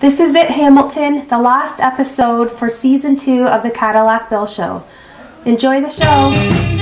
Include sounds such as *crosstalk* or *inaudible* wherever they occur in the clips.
This is it, Hamilton, the last episode for season two of the Cadillac Bill Show. Enjoy the show.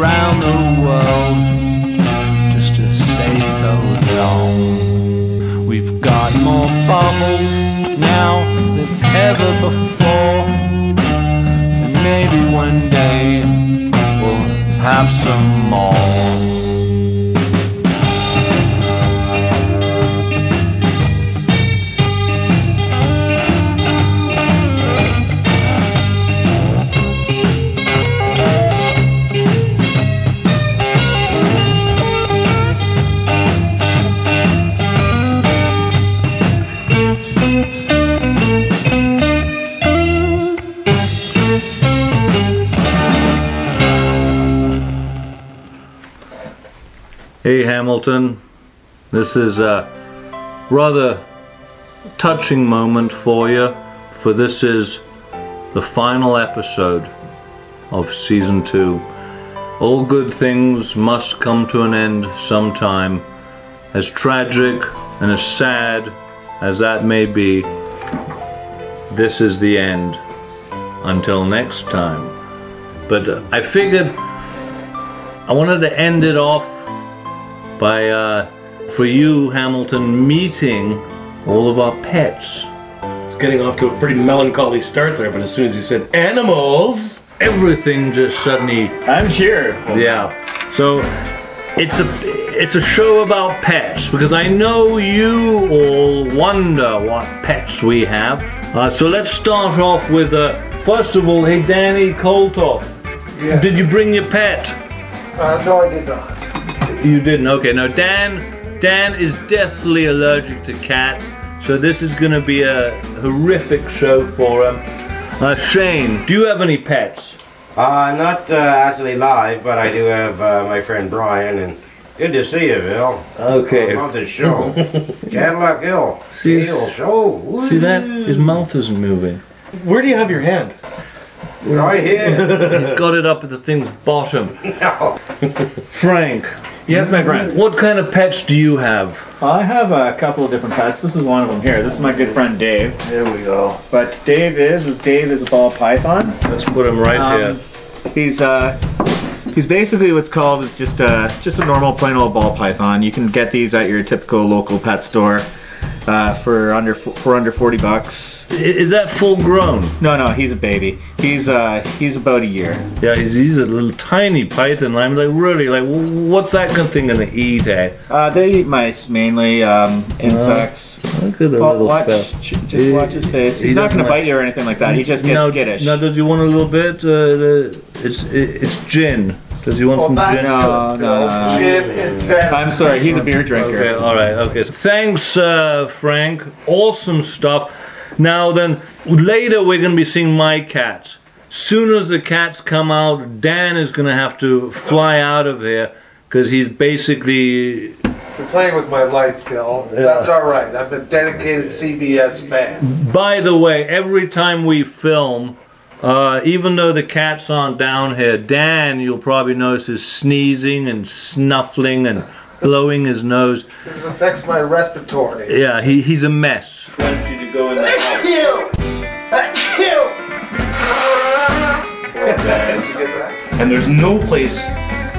Around the world just to say so long. We've got more bubbles now than ever before. And maybe one day we'll have some more. Hamilton, this is a rather touching moment for you, for this is the final episode of season two. All good things must come to an end sometime. As tragic and as sad as that may be, this is the end. Until next time. But uh, I figured I wanted to end it off by, uh, for you, Hamilton, meeting all of our pets. It's getting off to a pretty melancholy start there, but as soon as you said animals, Everything just suddenly, I'm cheered. yeah. So it's a it's a show about pets because I know you all wonder what pets we have. Uh, so let's start off with uh, first of all, hey Danny Coltoff, Yeah. did you bring your pet? Uh, no, I did not. You didn't. Okay. Now Dan, Dan is deathly allergic to cats, so this is going to be a horrific show for him. Uh, Shane, do you have any pets? Uh, not uh, actually live, but I do have uh, my friend Brian, and good to see you, Bill. Okay. I love the show. *laughs* Cadillac Hill. See, Hill show. See that? His mouth isn't moving. where do you have your hand? Right here. *laughs* He's got it up at the thing's bottom. *laughs* No. Frank, Yes, my friend. what kind of pets do you have? I have a couple of different pets. This is one of them here. This is my good friend Dave. There we go. But Dave is, is Dave is a ball python. Let's put him right Um, here. He's uh, he's basically what's called is just a just a normal plain old ball python. You can get these at your typical local pet store uh, for under for under forty bucks. Is that full grown? No, no, he's a baby. He's uh, he's about a year. Yeah, he's, he's a little tiny python. I'm like, really? Like, what's that good thing gonna eat? Eh? Uh, they eat mice mainly, um, insects. Look at the Well, little watch, ch- just watch his face. He's not doesn't going to like- bite you or anything like that. He just gets now, skittish. Now, does he want a little bit? Uh, the, it's it, it's gin. Does he want Well, some gin? No, no, no, no. Jim and Ben. I'm sorry, he's a beer drinker. Okay, all right, okay. Thanks, uh, Frank. Awesome stuff. Now then, later we're going to be seeing my cats. Soon as the cats come out, Dan is going to have to fly out of here because he's basically. You're playing with my life, Bill. That's all right. I'm a dedicated CBS fan. By the way, every time we film, uh, even though the cats aren't down here, Dan, you'll probably notice, is sneezing and snuffling and blowing his nose. It affects my respiratory. Yeah, he, he's a mess. Wants you to go in the house. You! You! Did you get that? And there's no place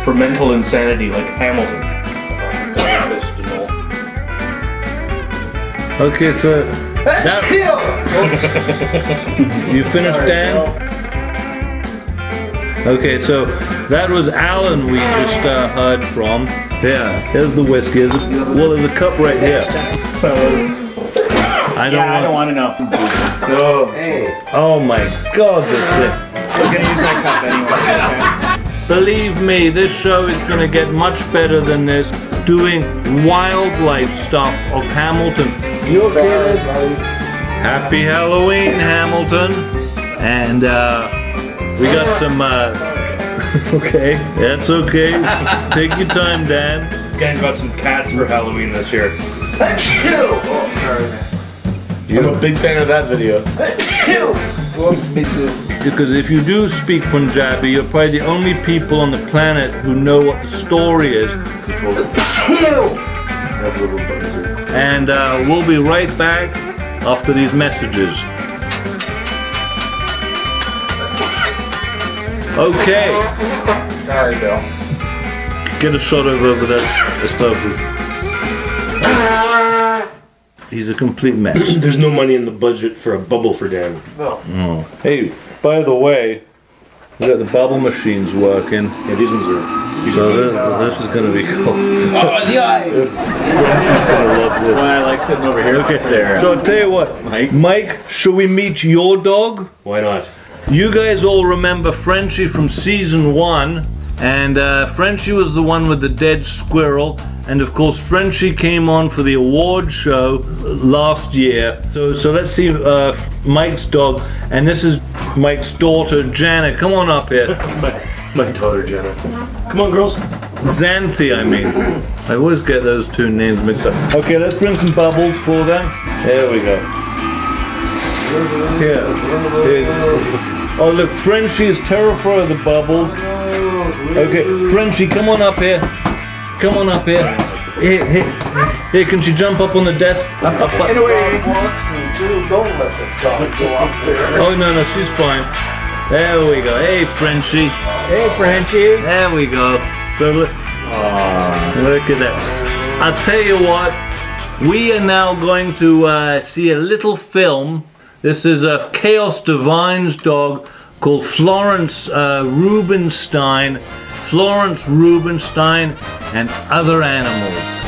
for mental insanity like Hamilton. Okay, so that, *laughs* you finished, Dan? Okay, so that was Alan we just uh, heard from. Yeah, here's the whiskey. There's a- Well, there's a cup right here. Fellas. I don't Yeah, I don't want. to know. Oh, Hey. oh my God, this thing. I'm gonna use my cup anyway. Believe me, this show is going to get much better than this. Doing wildlife stuff of Hamilton. You okay? Happy Halloween, Hamilton. And uh, we got some. Uh, *laughs* okay, that's okay. Take your time, Dan. Dan got some cats for Halloween this year. Oh, sorry, man. I'm a big fan of that video. Whoops, me too. Because if you do speak Punjabi, you're probably the only people on the planet who know what the story is. And uh, we'll be right back after these messages. Okay, Sorry, Bill. get a shot of over that stuff. He's a complete mess. *clears throat* There's no money in the budget for a bubble for Dan. No. Hey, by the way, we got the bubble machines working. Yeah, these ones are. These So this, this is gonna be cool. *laughs* Oh, the eye! Frenchie's gonna love this. Why I like sitting over here. Okay, there. so I'll tell you what, Mike. Mike, should we meet your dog? Why not? You guys all remember Frenchie from season one, and uh, Frenchie was the one with the dead squirrel, and of course Frenchie came on for the award show last year. So, so let's see uh, Mike's dog, and this is Mike's daughter Janet. Come on up here, *laughs* My, my daughter Jenna. Mm-hmm. Come on, girls. Xanthi. I mean, I always get those two names mixed up. Okay, let's bring some bubbles for them. There we go. Here. Here. Oh, look, Frenchie is terrified of the bubbles. Okay, Frenchie, come on up here. Come on up here. Here, here, here, can she jump up on the desk? Up, up, up. Dog wants to, too. Don't let the dog go up there. Oh, no, no, she's fine. There we go. Hey, Frenchie. Hey, Frenchie. There we go. So look, look at that. I'll tell you what. We are now going to uh, see a little film. This is a Chaos Divine's dog called Florence uh, Rubenstein. Florence Rubenstein and other animals.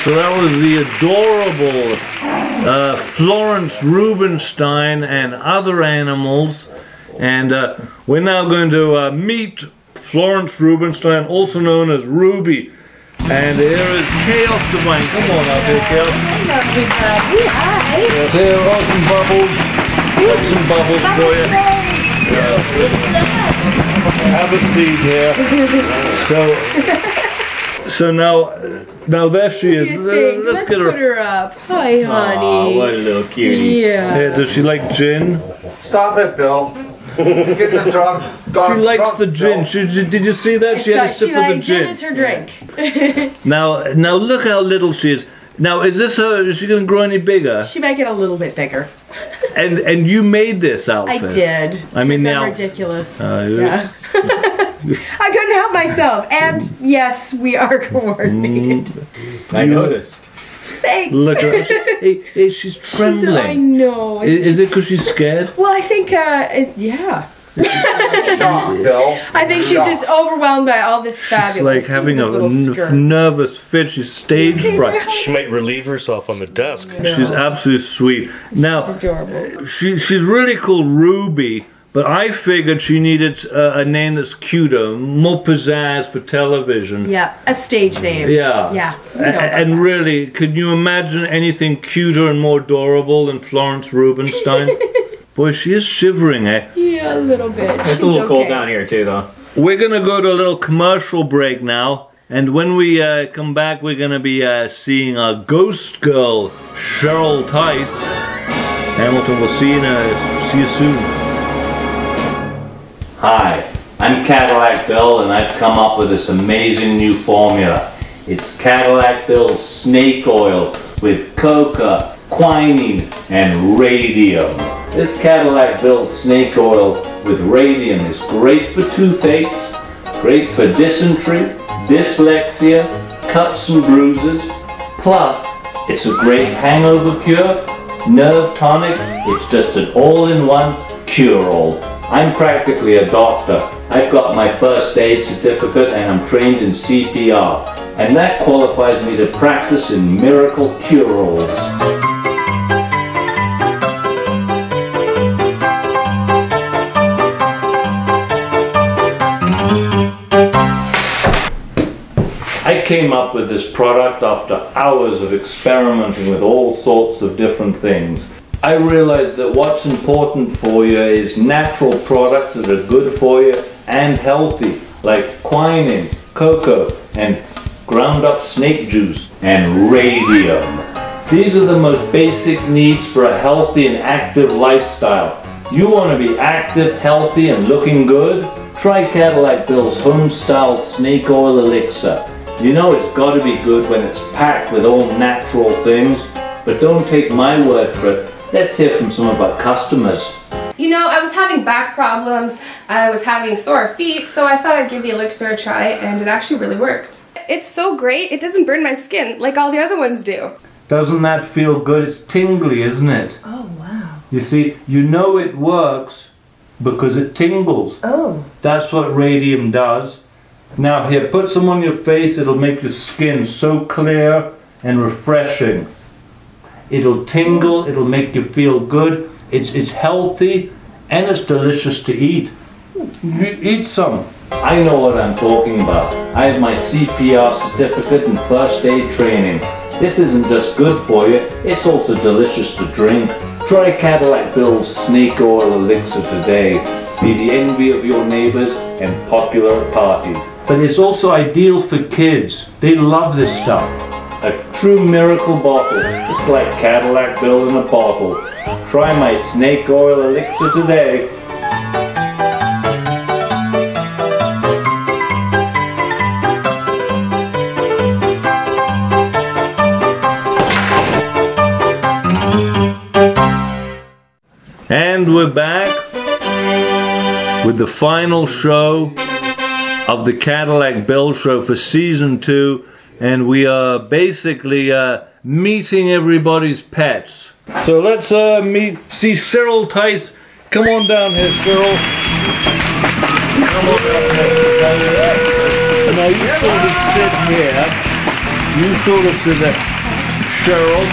So that was the adorable uh, Florence Rubenstein and other animals. And uh, we're now going to uh, meet Florence Rubenstein, also known as Ruby. And here is Chaos Divine. Come on up here, Chaos. Hello, everybody. Hi. Yes, here are some bubbles. Got some bubbles for you. Have a seat here. So, so now, now there she is. What do you think? Let's, Let's get put her. her up. Hi, Aw, honey. what a little cutie. yeah. Here, does she like gin? Stop it, Bill. Get the drunk. She likes the gin. She, she- did you see that? She had a sip she of the like gin gin. is her drink. *laughs* Now, now look how little she is. Now, is this her? Is she going to grow any bigger? she might get a little bit bigger. *laughs* And and you made this outfit. I outfit. did. I mean, I'm now. ridiculous. Uh, yeah. *laughs* I couldn't help myself. And yes, we are *laughs* coordinated. I noticed. Thanks. Look at her. She- hey, hey, she's trembling. said, I know. Is, is it because she's scared? well, I think, uh, it, yeah. Shock, Bill. I think she's just overwhelmed by all this fabulous. She's like having this a little n- skirt. nervous fit. She's stage fright. She might relieve herself on the desk. She's absolutely sweet. Now, Adorable. she she's really called Ruby, but I figured she needed uh, a name that's cuter, more pizzazz for television. Yeah, a stage name. Yeah. Yeah. A- know and that. really, could you imagine anything cuter and more adorable than Florence *laughs* Rubenstein? Boy, she is shivering, eh? Yeah, a little bit. It's a little cold down here too, though. We're gonna go to a little commercial break now, and when we uh, come back, we're gonna be uh, seeing our ghost girl, Cheryl Tyce. Hamilton, we'll see you, in a, see you soon. Hi, I'm Cadillac Bill, and I've come up with this amazing new formula. It's Cadillac Bill's snake oil with coca, quinine, and radium. This Cadillac Bill snake oil with radium is great for toothaches, great for dysentery, dyslexia, cuts and bruises. Plus, it's a great hangover cure, nerve tonic. It's just an all-in-one cure-all. I'm practically a doctor. I've got my first aid certificate and I'm trained in CPR. And that qualifies me to practice in miracle cure-alls. Came up with this product after hours of experimenting with all sorts of different things. I realized that what's important for you is natural products that are good for you and healthy, like quinine, cocoa, and ground up snake juice, and radium. These are the most basic needs for a healthy and active lifestyle. You want to be active, healthy, and looking good? Try Cadillac Bill's Homestyle Snake Oil Elixir. You know it's got to be good when it's packed with all natural things, but don't take my word for it. Let's hear from some of our customers. You know, I was having back problems, I was having sore feet, so I thought I'd give the elixir a try, and it actually really worked. It's so great, it doesn't burn my skin like all the other ones do. Doesn't that feel good? It's tingly, isn't it? Oh, wow. You see, you know it works because it tingles. Oh. That's what radium does. Now here, put some on your face, it'll make your skin so clear and refreshing. It'll tingle, it'll make you feel good. It's, it's healthy and it's delicious to eat. Eat some. I know what I'm talking about. I have my CPR certificate and first aid training. This isn't just good for you, it's also delicious to drink. Try Cadillac Bill's Snake Oil Elixir today. Be the envy of your neighbors and popular at parties. But it's also ideal for kids. They love this stuff. A true miracle bottle. It's like Cadillac Bill in a bottle. Try my snake oil elixir today. And we're back with the final show of the Cadillac Bill Show for season two, and we are basically uh, meeting everybody's pets. So let's uh, meet, see Cheryl Tyce. Come on down here, Cheryl. Come on down here. Now you sort of sit here, you sort of sit there. Cheryl,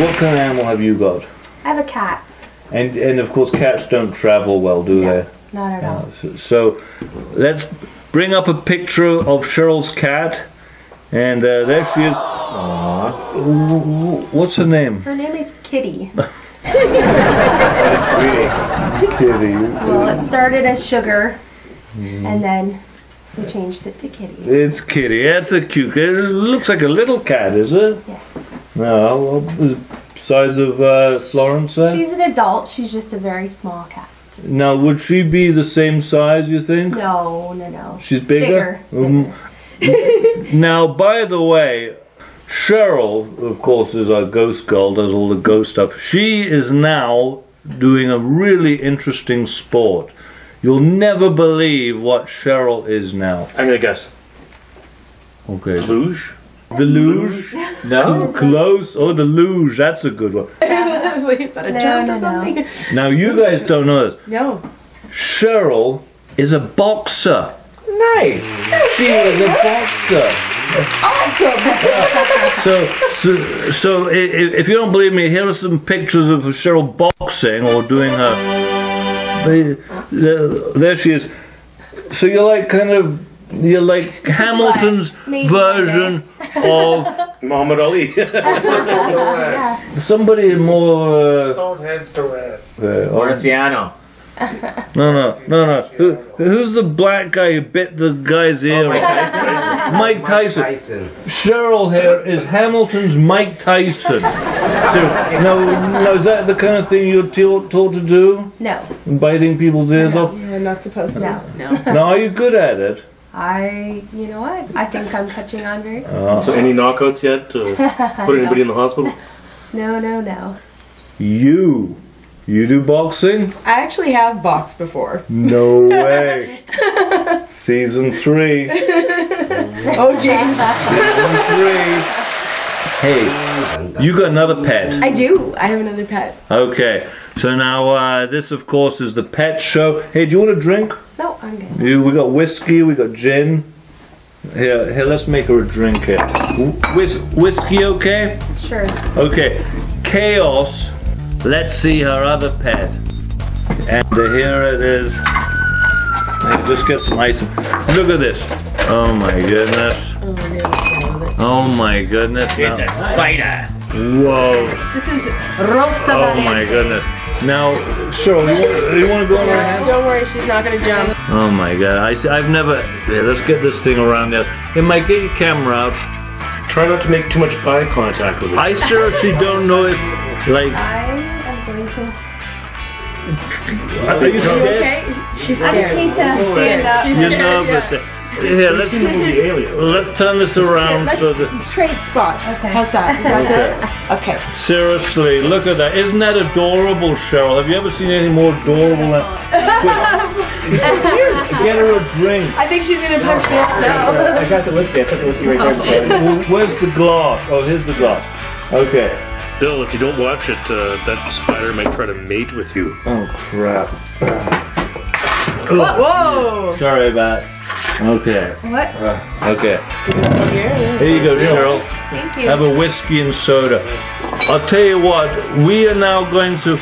what kind of animal have you got? I have a cat. And and of course, cats don't travel well, do they? Not at all. So let's bring up a picture of Cheryl's cat. And uh, there she is. Aww. What's her name? Her name is Kitty. *laughs* That's sweet. Kitty. Well, it started as Sugar, Mm. and then we changed it to Kitty. It's Kitty. That's a cute. It looks like a little cat, is it? Yes. No. Well, the size of uh, Florence. Then? She's an adult. She's just a very small cat. Now, would she be the same size? You think? No, no, no. She's bigger. Bigger, Um, *laughs* now, by the way, Cheryl, of course, is our ghost girl, does all the ghost stuff. She is now doing a really interesting sport. You'll never believe what Cheryl is now. I'm gonna guess. Okay. Luge? The luge? No. *laughs* Close. Oh, the luge. That's a good one. *laughs* Is that a No, no, or something? no. Now, you guys don't know this. No. Cheryl is a boxer. Nice. She is a boxer. *laughs* So, so, so i- i- if you don't believe me, here are some pictures of Cheryl boxing or doing her. the- the- There she is. So you're like kind of you're like Hamilton's Maybe version of Muhammad Ali. *laughs* Somebody more. Uh, Stone Hands Duran. uh, Marciano. no, no, no, no. Who, who's the black guy who bit the guy's ear? Mike Tyson. Mike Tyson. Tyson. Cheryl here is Hamilton's Mike Tyson. *laughs* So, now, now, is that the kind of thing you're taught, taught to do? No, Biting people's ears off? You're not supposed to. no. Now, are you good at it? I, you know what? I think I'm catching on very. Uh, so any knockouts yet? to *laughs* put anybody in the hospital? No, no, no. You. You do boxing? I actually have boxed before. No *laughs* way. Season three. Oh, jeez. Season three. Hey, you got another pet. I do. I have another pet. Okay, so now uh, this, of course, is the pet show. Hey, do you want a drink? No, I'm good. You, we got whiskey, we got gin. Here, here, let's make her a drink here. Whis- whiskey, okay? Sure. Okay. Chaos. Let's see her other pet. And here it is. Hey, Just get some ice. Look at this. Oh my goodness. Oh my goodness. Oh it's a spider. Whoa. This is Rosa Oh my goodness. Now, Cheryl, you want, you want to go on her hand? Don't worry, she's not gonna jump. Oh my god, I, have never. Yeah, let's get this thing around there. Hey, Mike, get your camera out. Try not to make too much eye contact with it. I seriously don't know if, like, I am going to. are you scared? Okay? She's I just need to She's stand up. She's You're scared, nervous. yeah. Here, let's seen the movie Alien. let's turn this around Let's so that. trade spots. Okay. How's that? Is that good? Okay. Seriously, look at that. Isn't that adorable, Cheryl? Have you ever seen anything more adorable than. *laughs* Get her a drink. I think she's gonna punch me out now. I got the whiskey. I put the whiskey right there. Well, Where's the glass? Oh, here's the glass. Okay. Bill, if you don't watch it, uh, that spider might try to mate with you. Oh, crap. Whoa! Sorry about Okay. What? Okay. Here, Here you go, Cheryl. Thank you. Have a whiskey and soda. I'll tell you what, we are now going to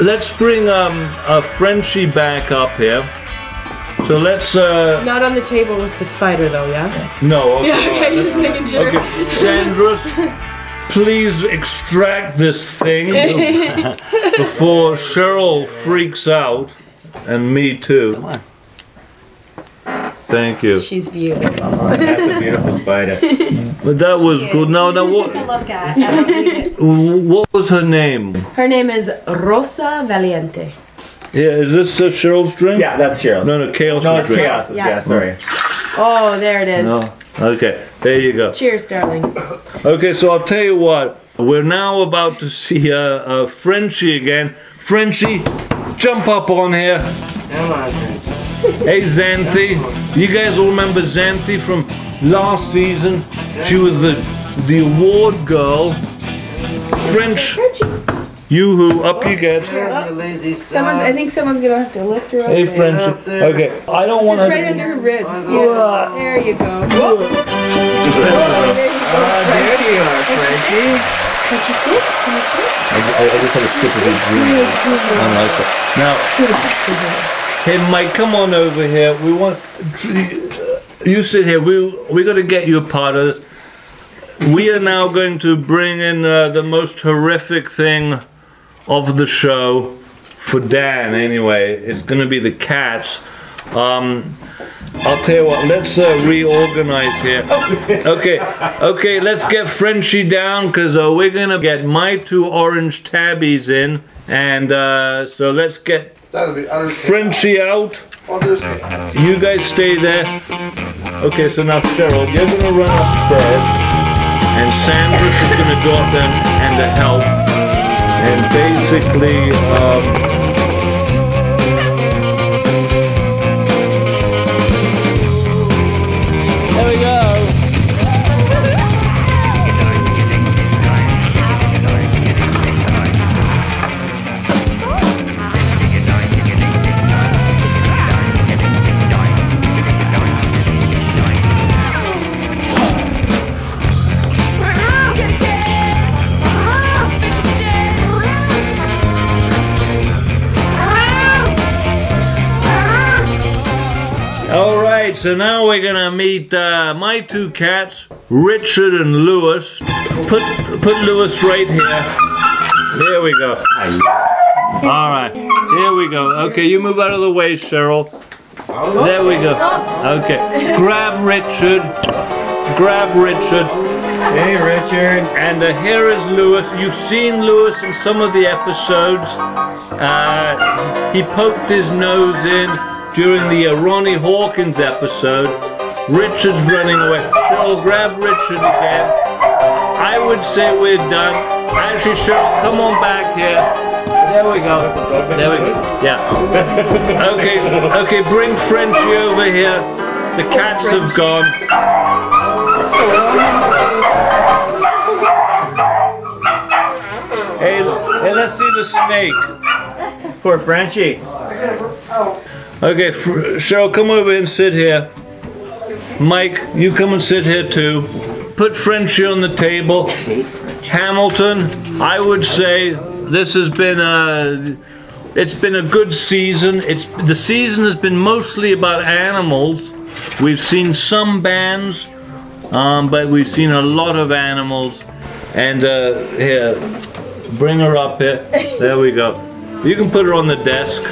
let's bring um, a Frenchie back up here. So let's uh Not on the table with the spider though, yeah? no *laughs* okay. Yeah, okay, just making sure. Okay, Sandras, please extract this thing *laughs* before Cheryl freaks out, and me too. Thank you. She's beautiful. That's a beautiful spider. *laughs* But that was good. Now, now To what? look at. I don't need it. What was her name? Her name is Rosa Valiente. Yeah, is this uh, Cheryl's drink? Yeah, that's Cheryl's. No, no, Chaos. No, it's drink. chaos. Yeah, Yeah. sorry. Oh, there it is. No. Okay, there you go. Cheers, darling. Okay, so I'll tell you what. We're now about to see uh, uh, Frenchie again. Frenchie, jump up on here. Come on, French. Hey, Xanthi. You guys all remember Xanthi from last season? She was the the award girl. French. Yoo-hoo, up you get. You lazy son. Someone's, I think someone's gonna have to lift her up. Hey, up Frenchie. there. Okay, I don't want to. Just to. right under her ribs. Yeah. There you go. Whoa. Whoa, ah, there you go. you are, Frenchie. Can you sit? Can you sit? I, I, I just had a sip of the green. Now, hey Mike, come on over here. We want you sit here. We we got to get you a part of this. We are now going to bring in uh, the most horrific thing of the show for Dan. Anyway, it's going to be the cats. Um, I'll tell you what. Let's uh, reorganize here. Okay, okay. Let's get Frenchie down because uh, we're gonna get my two orange tabbies in, and uh, so let's get That'll be under. Frenchie out. Oh, You guys stay there. Okay, so now Cheryl, you're gonna run upstairs, and Sanders is gonna go up and and help, and basically. Um, so now we're gonna meet uh, my two cats, Richard and Lewis. Put put Lewis right here. There we go. All right, here we go. Okay, you move out of the way, Cheryl. There we go. Okay, grab Richard. Grab Richard. Hey, Richard. And uh, here is Lewis. You've seen Lewis in some of the episodes. Uh, he poked his nose in during the uh, Ronnie Hawkins episode. Richard's running away. Cheryl, grab Richard again. I would say we're done. Actually, Cheryl, come on back here. There we go. There we go. Yeah. Okay, okay, bring Frenchie over here. The cats have gone. Hey, hey, let's see the snake. Poor Frenchie. Okay, Cheryl, come over and sit here. Mike, you come and sit here too. Put Frenchie on the table. Hamilton, I would say this has been a it's been a good season. It's the season has been mostly about animals. We've seen some bands, um, but we've seen a lot of animals. And uh, here, bring her up here. There we go. You can put her on the desk.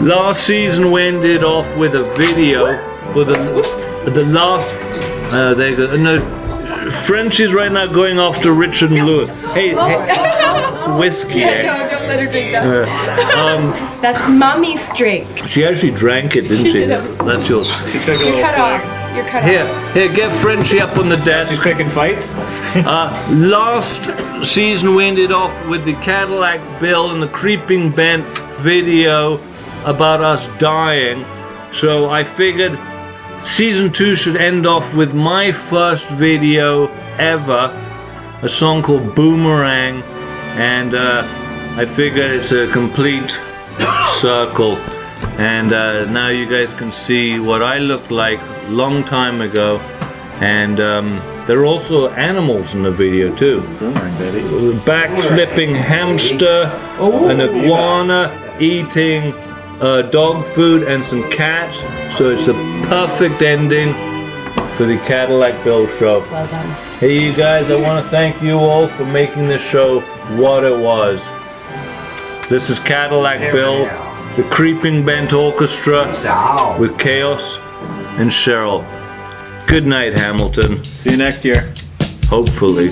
Last season we ended off with a video for the the last. Uh, there go. No, French is right now going after Richard and Lewis. Hey, hey *laughs* it's whiskey. Yeah, eh? no, don't let her drink that. Uh, um, That's mommy's drink. she actually drank it, didn't She she? should. That's yours. She took a You're little cut swig. off. You're cut Here, off. here, get Frenchie up on the desk. She's picking fights. *laughs* Uh, last season we ended off with the Cadillac Bill and the Creeping Bent video about us dying. So I figured season two should end off with my first video ever, a song called Boomerang, and uh, I figured it's a complete circle. And uh, now you guys can see what I looked like long time ago. And um, there are also animals in the video too. Baby. Backflipping hamster, an iguana eating uh, dog food, and some cats. So it's the perfect ending for the Cadillac Bill show. Well done. Hey, you guys, I want to thank you all for making this show what it was. This is Cadillac Bill, the Creeping Bent Orchestra with Chaos and Cheryl. Good night, Hamilton. See you next year. Hopefully.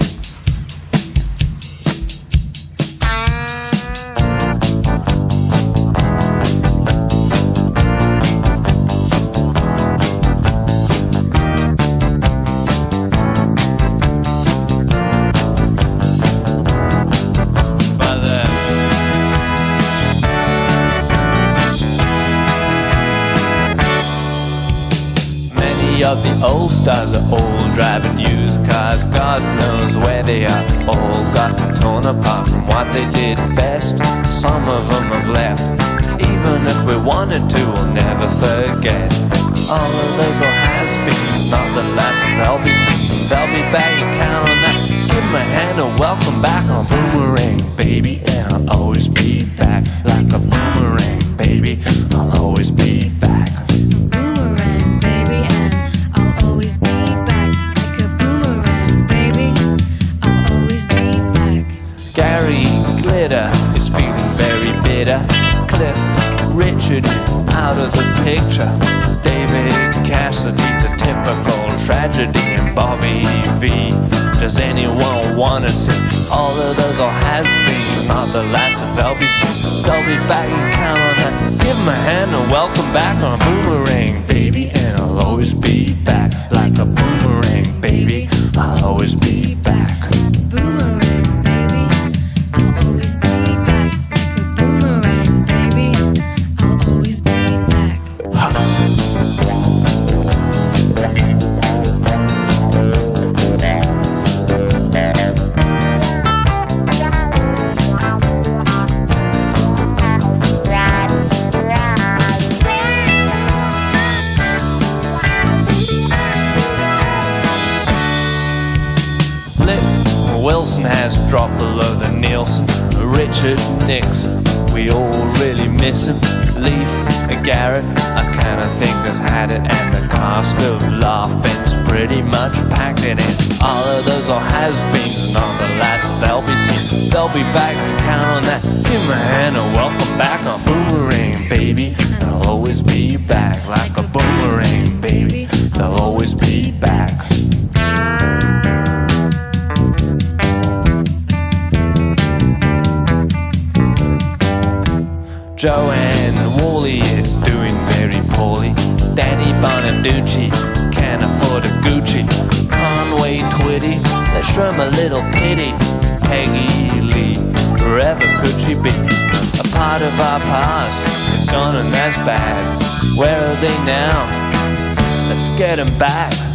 Of the old stars are old, driving used cars. God knows where they are. All got torn apart from what they did best. Some of them have left. Even if we wanted to, we'll never forget. All of those old has-beens, not the last they'll be seen. they'll be back. You count on that. Give 'em a hand and welcome back on Boomerang, baby. And I'll always be back like a boomerang, baby. I'll always be back. Cliff Richard is out of the picture. David Cassidy's a typical tragedy. And Bobby V. Does anyone want to see all of those or has been? Not the last they'll be. They'll be back and count on that. Give 'em a hand and welcome back on Boomerang, baby. And I'll always be back like a boomerang, baby. I'll always be Wilson has dropped below the Nielsen. Richard Nixon, we all really miss him. Leif and Garrett, I kinda think has had it, and the cast of Laugh-In's pretty much packed it in. All of those are has-beens, not the last they'll be seen. They'll be back, count on that. Give 'em a hand and welcome back on Boomerang, baby. They'll always be back like a boomerang, baby. They'll always be back. Jo Anne Worley is doing very poorly. Danny Bonaduce can't afford a Gucci. Conway Twitty, let's show him a little pity. Peggy Lee, wherever could she be? A part of our past is gone and that's bad. Where are they now? Let's get 'em back.